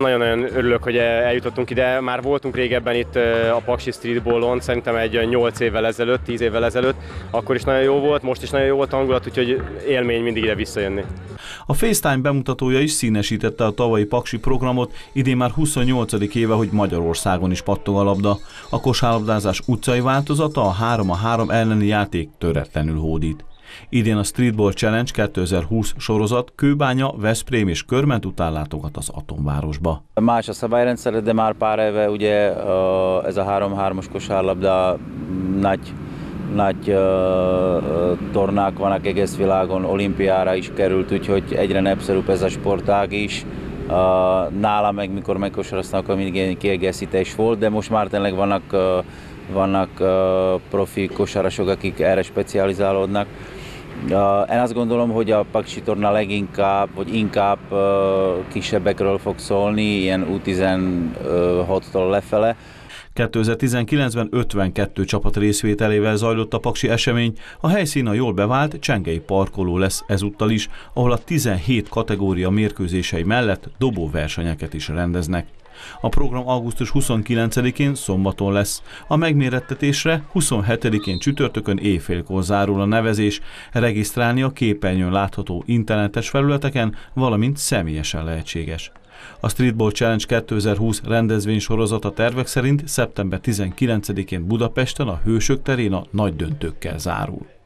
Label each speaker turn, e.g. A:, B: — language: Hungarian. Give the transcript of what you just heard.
A: Nagyon-nagyon örülök, hogy eljutottunk ide. Már voltunk régebben itt a Paksi Streetballon, szerintem egy 8 évvel ezelőtt, 10 évvel ezelőtt. Akkor is nagyon jó volt, most is nagyon jó volt a hangulat, úgyhogy élmény mindig ide visszajönni.
B: A FaceTime bemutatója is színesítette a tavalyi Paksi programot, idén már 28. éve, hogy Magyarországon is pattog a labda. A kosárlabdázás utcai változata, a 3 a 3 elleni játék töretlenül hódít. Idén a Streetball Challenge 2020 sorozat Kőbánya, Veszprém és Körment után látogat az Atomvárosba.
C: Más a szabályrendszer, de már pár éve ugye ez a 3-3-as kosárlabda nagy nagy uh, tornák vannak egész világon, olimpiára is került, úgyhogy egyre népszerűbb ez a sportág is. Uh, nála meg, mikor megkosaraztam, akkor mindig kiegészítés volt, de most már tényleg vannak, vannak uh, profi kosarasok, akik erre specializálódnak. Én azt gondolom, hogy a Paksi torna leginkább, vagy inkább kisebbekről fog szólni, ilyen U16-tól lefele.
B: 2019-ben 52 csapat részvételével zajlott a paksi esemény, a helyszín a jól bevált Csengei parkoló lesz ezúttal is, ahol a 17 kategória mérkőzései mellett dobóversenyeket is rendeznek. A program augusztus 29-én szombaton lesz. A megmérettetésre 27-én csütörtökön éjfélkor zárul a nevezés, regisztrálni a képernyőn látható internetes felületeken, valamint személyesen lehetséges. A Streetball Challenge 2020 rendezvény sorozata tervek szerint szeptember 19-én Budapesten a Hősök terén a nagy döntőkkel zárul.